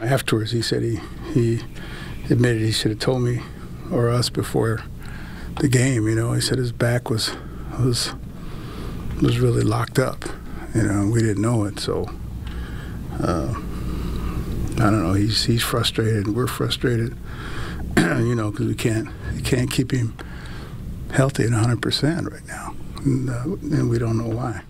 Afterwards, he said he he admitted he should have told me or us before the game. You know, he said his back was was was really locked up. You know, we didn't know it. So uh, I don't know. He's he's frustrated. and We're frustrated. you know, because we can't we can't keep him healthy at 100 percent right now, and, uh, and we don't know why.